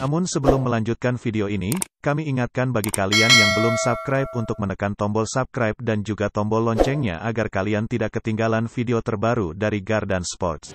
Namun sebelum melanjutkan video ini, kami ingatkan bagi kalian yang belum subscribe untuk menekan tombol subscribe dan juga tombol loncengnya agar kalian tidak ketinggalan video terbaru dari Gardan Sports.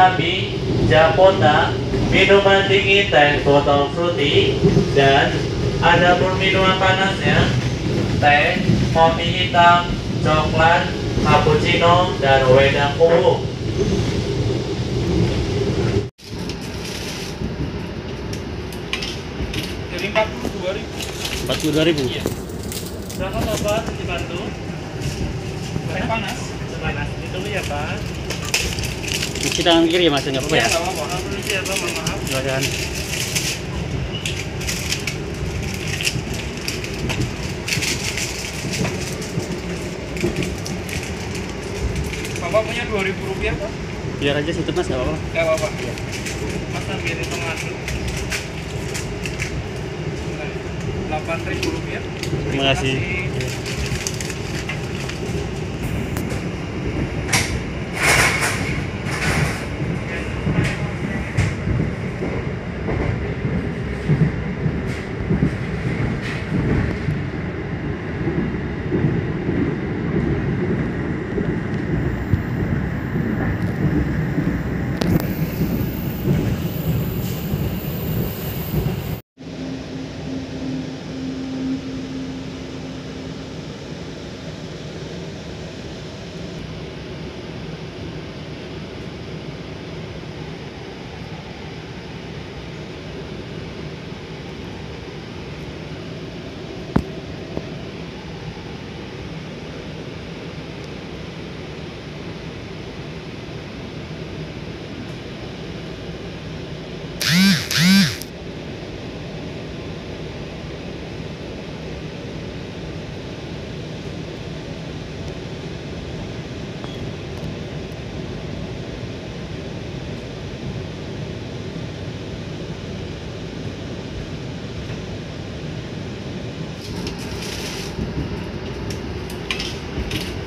Wasabi, japota, minuman dingin teh botol fruity, dan ada pun minuman panasnya, teh, kopi hitam, coklat, cappuccino, dan wedang ungu. Jadi 42 ribu. 42 ribu. Iya. Silakan Bapak dibantu. Teh panas. Panas itu ya Pak. Cuci tangan kiri ya mas, nggak apa-apa ya? nggak apa-apa. Ya Pak, mohon maaf. Silakan. Bapak punya 2 ribu rupiah Pak? Biar aja situ mas, nggak apa-apa. Nggak apa-apa. Mas ambil hitung aduk. 8 ribu rupiah. Terima kasih.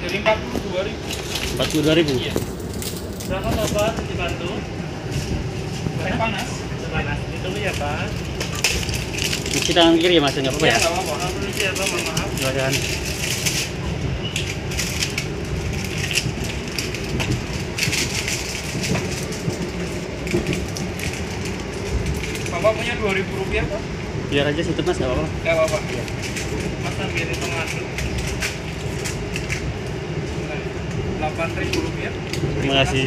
Jadi 42 ribu. 42 ribu. Iya. Silakan Bapak dibantu. Teh panas. Panas itu ya Pak. Cuci tangan kiri ya mas, nggak apa-apa ya? nggak apa-apa. Dulu ya Pak, mohon maaf. Silakan. Bapak punya 2 ribu rupiah Pak? Biar aja situ mas, nggak apa-apa. Nggak apa-apa. Mas ambil hitung aduk. 8 ribu rupiah. Terima kasih.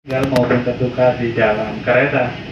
Tinggal mobil tertukar di jalan kereta.